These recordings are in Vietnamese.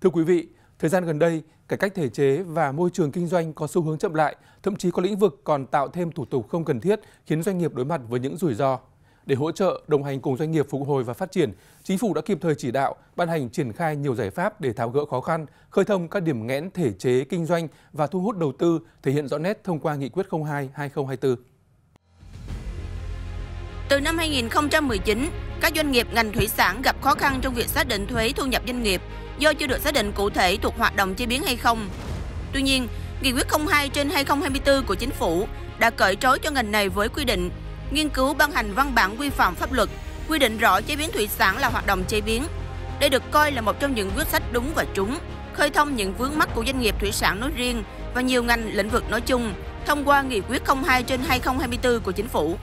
Thưa quý vị, thời gian gần đây, cải cách thể chế và môi trường kinh doanh có xu hướng chậm lại, thậm chí có lĩnh vực còn tạo thêm thủ tục không cần thiết khiến doanh nghiệp đối mặt với những rủi ro. Để hỗ trợ, đồng hành cùng doanh nghiệp phục hồi và phát triển, Chính phủ đã kịp thời chỉ đạo, ban hành triển khai nhiều giải pháp để tháo gỡ khó khăn, khơi thông các điểm nghẽn thể chế kinh doanh và thu hút đầu tư thể hiện rõ nét thông qua Nghị quyết 02-2024. Từ năm 2019, các doanh nghiệp ngành thủy sản gặp khó khăn trong việc xác định thuế thu nhập doanh nghiệp do chưa được xác định cụ thể thuộc hoạt động chế biến hay không. Tuy nhiên, Nghị quyết 02 trên 2024 của Chính phủ đã cởi trói cho ngành này với quy định nghiên cứu ban hành văn bản quy phạm pháp luật quy định rõ chế biến thủy sản là hoạt động chế biến. Đây được coi là một trong những quyết sách đúng và trúng, khơi thông những vướng mắc của doanh nghiệp thủy sản nói riêng và nhiều ngành lĩnh vực nói chung thông qua nghị quyết 02 trên 2024 của chính phủ.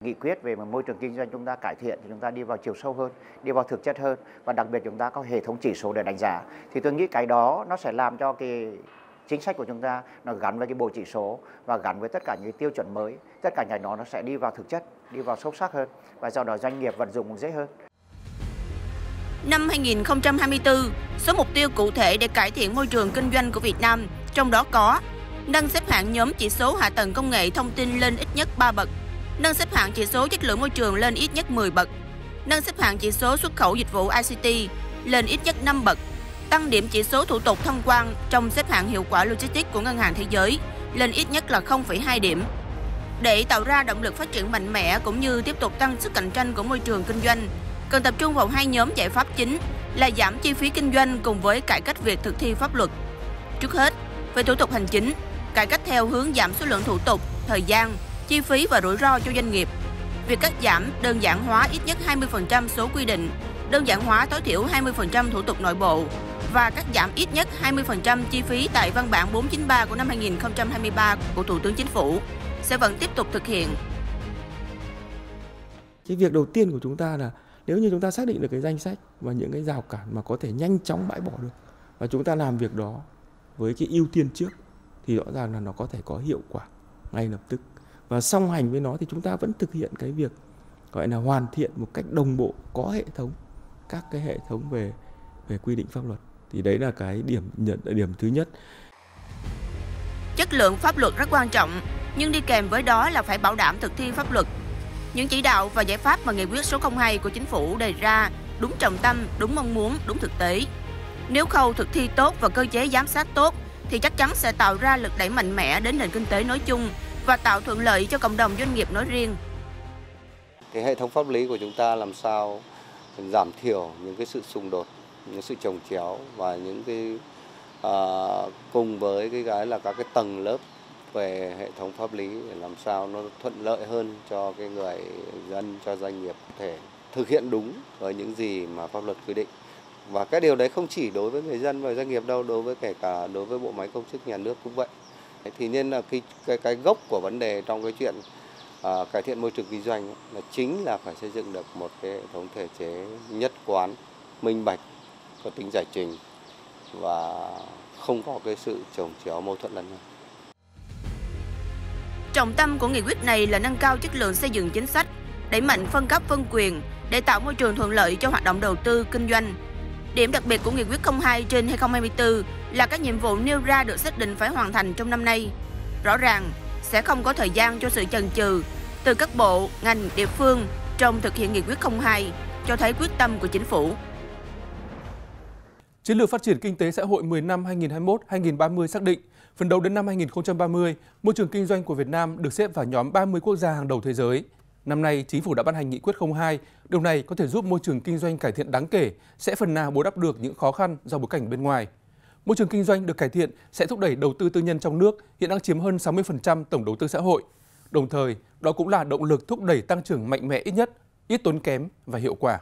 Nghị quyết về môi trường kinh doanh chúng ta cải thiện thì chúng ta đi vào chiều sâu hơn, đi vào thực chất hơn và đặc biệt chúng ta có hệ thống chỉ số để đánh giá. Thì tôi nghĩ cái đó nó sẽ làm cho cái chính sách của chúng ta nó gắn với cái bộ chỉ số và gắn với tất cả những tiêu chuẩn mới. Tất cả những đó nó sẽ đi vào thực chất đi vào sâu sắc hơn và do đó doanh nghiệp vận dụng cũng dễ hơn. Năm 2024, số mục tiêu cụ thể để cải thiện môi trường kinh doanh của Việt Nam, trong đó có nâng xếp hạng nhóm chỉ số hạ tầng công nghệ thông tin lên ít nhất 3 bậc, nâng xếp hạng chỉ số chất lượng môi trường lên ít nhất 10 bậc, nâng xếp hạng chỉ số xuất khẩu dịch vụ ICT lên ít nhất 5 bậc, tăng điểm chỉ số thủ tục thông quan trong xếp hạng hiệu quả logistics của Ngân hàng Thế giới lên ít nhất là 0,2 điểm. Để tạo ra động lực phát triển mạnh mẽ cũng như tiếp tục tăng sức cạnh tranh của môi trường kinh doanh, cần tập trung vào hai nhóm giải pháp chính là giảm chi phí kinh doanh cùng với cải cách việc thực thi pháp luật. Trước hết, về thủ tục hành chính, cải cách theo hướng giảm số lượng thủ tục, thời gian, chi phí và rủi ro cho doanh nghiệp. Việc cắt giảm, đơn giản hóa ít nhất 20% số quy định, đơn giản hóa tối thiểu 20% thủ tục nội bộ và cắt giảm ít nhất 20% chi phí tại văn bản 493 của năm 2023 của Thủ tướng Chính phủ sẽ vẫn tiếp tục thực hiện. Cái việc đầu tiên của chúng ta là nếu như chúng ta xác định được cái danh sách và những cái rào cản mà có thể nhanh chóng bãi bỏ được và chúng ta làm việc đó với cái ưu tiên trước thì rõ ràng là nó có thể có hiệu quả ngay lập tức và song hành với nó thì chúng ta vẫn thực hiện cái việc gọi là hoàn thiện một cách đồng bộ có hệ thống các cái hệ thống về về quy định pháp luật thì đấy là cái điểm nhận điểm thứ nhất chất lượng pháp luật rất quan trọng nhưng đi kèm với đó là phải bảo đảm thực thi pháp luật. Những chỉ đạo và giải pháp mà nghị quyết số 02 của chính phủ đề ra đúng trọng tâm, đúng mong muốn, đúng thực tế. Nếu khâu thực thi tốt và cơ chế giám sát tốt thì chắc chắn sẽ tạo ra lực đẩy mạnh mẽ đến nền kinh tế nói chung và tạo thuận lợi cho cộng đồng doanh nghiệp nói riêng. Cái hệ thống pháp lý của chúng ta làm sao giảm thiểu những cái sự xung đột, những sự trồng chéo và những cái à, cùng với cái cái là các cái tầng lớp về hệ thống pháp lý để làm sao nó thuận lợi hơn cho cái người dân cho doanh nghiệp có thể thực hiện đúng với những gì mà pháp luật quy định và cái điều đấy không chỉ đối với người dân và doanh nghiệp đâu đối với kể cả đối với bộ máy công chức nhà nước cũng vậy thì nên là cái cái cái gốc của vấn đề trong cái chuyện à, cải thiện môi trường kinh doanh là chính là phải xây dựng được một cái hệ thống thể chế nhất quán minh bạch có tính giải trình và không có cái sự trồng chéo mâu thuẫn lẫn nhau Trọng tâm của nghị quyết này là nâng cao chất lượng xây dựng chính sách, đẩy mạnh phân cấp phân quyền để tạo môi trường thuận lợi cho hoạt động đầu tư, kinh doanh. Điểm đặc biệt của nghị quyết 02 trên 2024 là các nhiệm vụ nêu ra được xác định phải hoàn thành trong năm nay. Rõ ràng, sẽ không có thời gian cho sự chần chừ từ các bộ, ngành, địa phương trong thực hiện nghị quyết 02, cho thấy quyết tâm của chính phủ. Chiến lược phát triển kinh tế xã hội 10 năm 2021-2030 xác định Phần đầu đến năm 2030, môi trường kinh doanh của Việt Nam được xếp vào nhóm 30 quốc gia hàng đầu thế giới. Năm nay, chính phủ đã ban hành nghị quyết 02. Điều này có thể giúp môi trường kinh doanh cải thiện đáng kể, sẽ phần nào bù đắp được những khó khăn do bối cảnh bên ngoài. Môi trường kinh doanh được cải thiện sẽ thúc đẩy đầu tư tư nhân trong nước, hiện đang chiếm hơn 60% tổng đầu tư xã hội. Đồng thời, đó cũng là động lực thúc đẩy tăng trưởng mạnh mẽ ít nhất, ít tốn kém và hiệu quả.